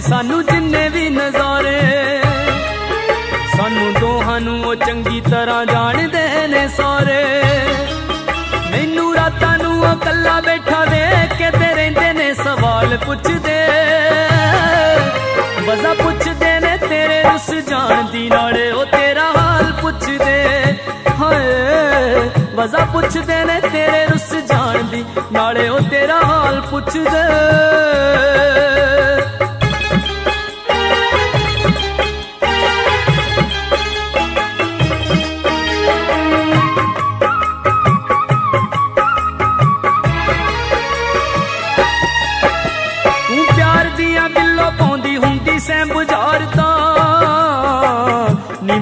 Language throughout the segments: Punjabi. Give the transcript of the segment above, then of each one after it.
ਬਈ ਸਾਨੂੰ ਜਿੰਨੇ ਵੀ ਨਜ਼ਾਰੇ, ਸਾਨੂੰ ਦੋਹਾਂ ਨੂੰ ਉਹ ਚੰਗੀ ਤਰ੍ਹਾਂ ਜਾਣਦੇ ਨੇ ਸਾਰੇ। ਮੈਨੂੰ ਰਾਤਾਂ ਨੂੰ ਉਹ ਕੱਲਾ ਬੈਠਾ ਵੇਖ ਕੇ ਤੇ ਰਹਿੰਦੇ ਨੇ ਸਵਾਲ ਪੁੱਛਦੇ। ਵਜ਼ਾ ਪੁੱਛਦੇ ਨੇ ਤੇਰੇ ਰੁੱਸ ਜਾਣ ਦੀ ਨਾਲੇ ਉਹ ਤੇਰਾ ਹਾਲ ਪੁੱਛਦੇ। ਹਾਏ ਵਜ਼ਾ ਪੁੱਛਦੇ ਨੇ ਤੇਰੇ ਰੁੱਸ ਜਾਣ ਦੀ ਨਾਲੇ ਉਹ ਤੇਰਾ ਹਾਲ ਪੁੱਛਦੇ।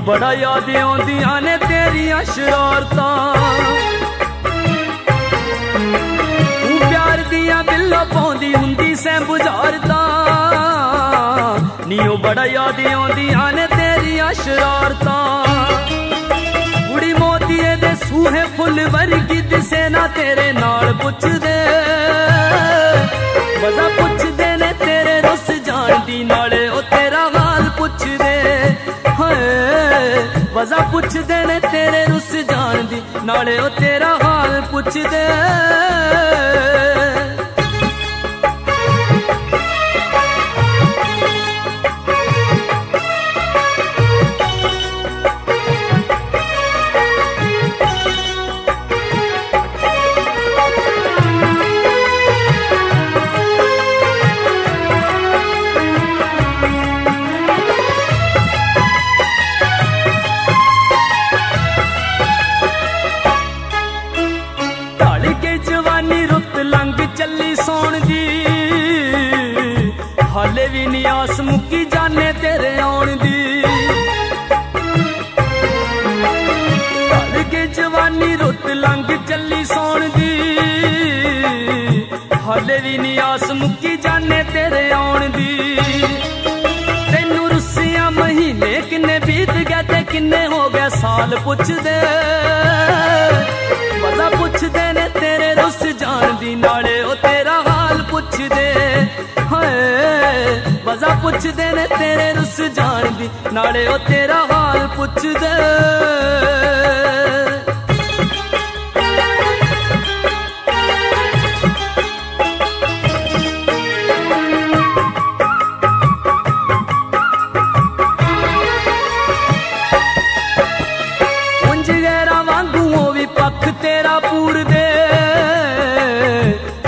ਬੜਾ ਯਾਦ ਆਉਂਦੀਆਂ ਨੇ ਤੇਰੀਆਂ ਸ਼ਰਾਰਤਾਂ। ਤੂੰ ਪਿਆਰ ਦੀਆਂ ਬਿੱਲੋ ਪਾਉਂਦੀ ਹੁੰਦੀ ਸੈਂ ਬੁਝਾਰਤਾਂ। ਨੀ ਉਹ ਬੜਾ ਯਾਦ ਆਉਂਦੀਆਂ ਨੇ ਤੇਰੀਆਂ ਸ਼ਰਾਰਤਾਂ। ਕੁੜੀ ਮੋਤੀਏ ਦੇ ਸੂਹੇ ਫੁੱਲ ਵਰਗੀ ਦਿਸੇ ਨਾ ਤੇਰੇ ਨਾਲ ਪੁੱਛਦੇ। ਵਜ਼ਾ ਪੁੱਛਦੇ ਨੇ ਤੇਰੇ ਰੁੱਸ ਜਾਣ ਦੀ ਨਾਲੇ ਵਜ਼ਾ ਪੁੱਛਦੇ ਨੇ ਤੇਰੇ ਰੁੱਸ ਜਾਣ ਦੀ। ਨਾਲੇ ਉਹ ਤੇਰਾ ਹਾਲ ਪੁੱਛਦੇ ਸੌਣ ਦੀ ਹਾਲੇ ਵੀ ਨੀ ਆਸ ਮੁੱਕੀ ਜਾਣੇ ਤੇਰੇ ਆਉਣ ਦੀ। ਢਲ ਕੇ ਜਵਾਨੀ ਰੁੱਤ ਲੰਘ ਚੱਲੀ ਸੌਣ ਦੀ। ਹਾਲੇ ਵੀ ਨੀ ਆਸ ਮੁੱਕੀ ਜਾਣੇ ਤੇਰੇ ਆਉਣ ਦੀ। ਤੈਨੂੰ ਰੁੱਸੀਆਂ ਮਹੀਨੇ ਕਿੰਨੇ ਬੀਤ ਗਏ ਤੇ ਕਿੰਨੇ ਹੋ ਗਏ ਸਾਲ ਪੁੱਛਦੇ। ਵਜ਼ਾ ਪੁੱਛਦੇ ਨੇ ਤੇਰੇ ਰੁੱਸ ਜਾਣ ਦੀ ਨਾ ਵਜ਼ਾ ਪੁੱਛਦੇ ਨੇ ਤੇਰੇ ਰੁੱਸ ਜਾਣ ਦੀ, ਨਾਲੇ ਉਹ ਤੇਰਾ ਹਾਲ ਪੁੱਛਦੇ। ਉਂਝ ਗੈਰਾ ਵਾਂਗੂ ਉਹ ਵੀ ਪੱਖ ਤੇਰਾ ਪੂਰਦੇ।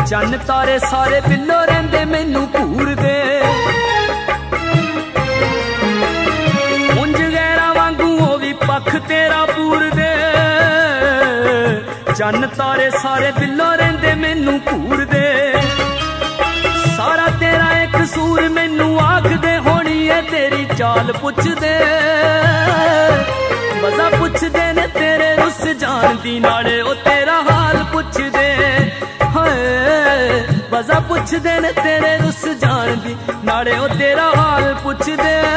ਚੰਨ ਤਾਰੇ ਸਾਰੇ ਬਿੱਲੋ ਰਹਿੰਦੇ, ਮੈਨੂੰ ਚੰਨ ਤਾਰੇ ਸਾਰੇ ਬਿੱਲੋ ਰਹਿੰਦੇ ਮੈਨੂੰ ਘੂਰਦੇ ਸਾਰਾ ਤੇਰਾ ਇੱਕ ਸੂਰ ਮੈਨੂੰ ਆਖਦੇ ਹੋਣੀ ਏ ਤੇਰੀ ਚਾਲ ਪੁੱਛਦੇ। ਵਜ਼ਾ ਪੁੱਛਦੇ ਨੇ ਤੇਰੇ ਰੁੱਸ ਜਾਣ ਦੀ ਨਾਲੇ ਉਹ ਤੇਰਾ ਹਾਲ ਪੁੱਛਦੇ। ਹਾਏ ਵਜ਼ਾ ਪੁੱਛਦੇ ਨੇ ਤੇਰੇ ਰੁੱਸ ਜਾਣ ਦੀ ਨਾਲੇ ਉਹ ਤੇਰਾ ਹਾਲ ਪੁੱਛਦੇ।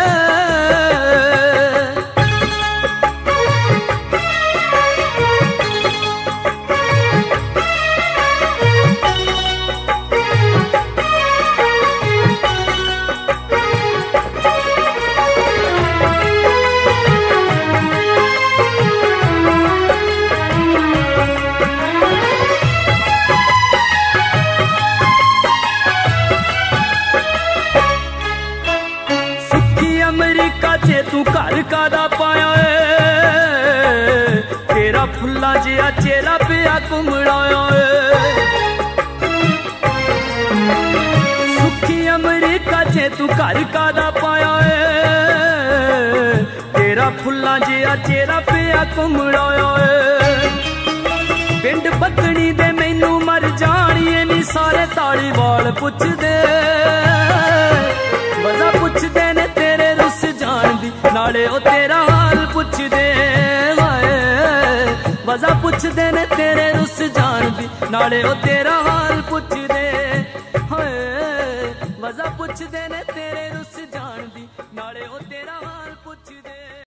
ਘਰ ਪਾਇਆ ਏ। ਤੇਰਾ ਫੁੱਲਾਂ ਜਿਹਾ ਚਿਹਰਾ ਪਿਆ ਕੁਮੜਾਇਆ ਏ। ਸੁੱਖੀ ਅਮਰੀਕਾ 'ਚ ਤੂੰ ਘਰ ਕਾਦਾ ਪਾਇਆ ਏ? ਤੇਰਾ ਫੁੱਲਾਂ ਜਿਹਾ ਚਿਹਰਾ ਪਿਆ ਕੁਮੜਾਇਆ ਏ। ਪਿੰਡ ਬੱਕਣੀ ਦੇ ਮੈਨੂੰ ਮਰ ਜਾਣੀਏ ਨੀ, ਸਾਰੇ ਤਾਲੀਵਾਲ ਪੁੱਛਦੇ। ਹਾਏ ਪੁੱਛਦੇ ਨੇ ਤੇਰੇ ਰੁੱਸ ਜਾਣ ਦੀ। ਨਾਲੇ ਉਹ ਤੇਰਾ ਹਾਲ ਪੁੱਛਦੇ। ਹਾਏ, ਵਜ਼ਾ ਪੁੱਛਦੇ ਨੇ ਤੇਰੇ ਰੁੱਸ